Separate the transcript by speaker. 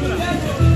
Speaker 1: Obrigado.